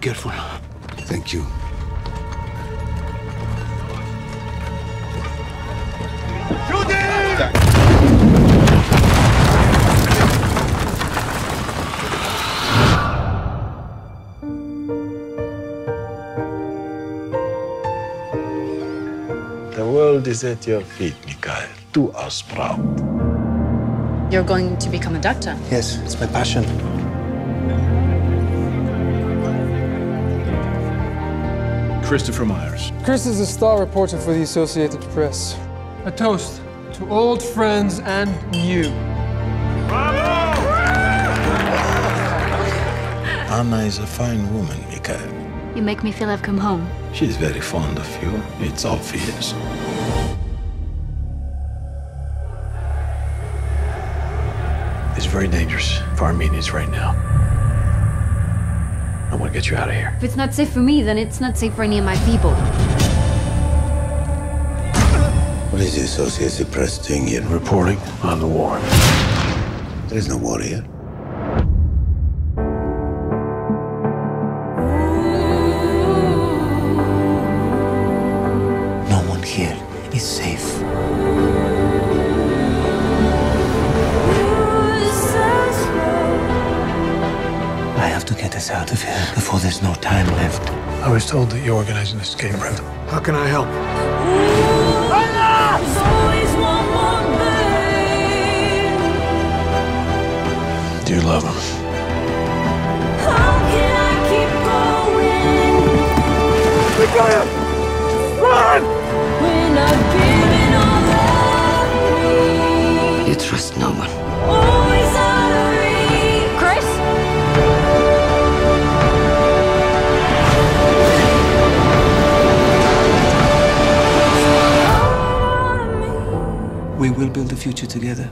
careful. Thank you. The world is at your feet, Mikael. Do us proud. You're going to become a doctor. Yes, it's my passion. Christopher Myers. Chris is a star reporter for the Associated Press. A toast to old friends and you. Ana is a fine woman, Mikael. You make me feel I've come home. She's very fond of you. It's obvious. It's very dangerous for Armenians right now. I want to get you out of here. If it's not safe for me, then it's not safe for any of my people. What is the Associated Press doing here? Reporting on the war. There is no war here. I have to get us out of here before there's no time left. I was told that you organized an escape route. How can I help? Do you love him? We got him! Run! You trust no one. We will build a future together.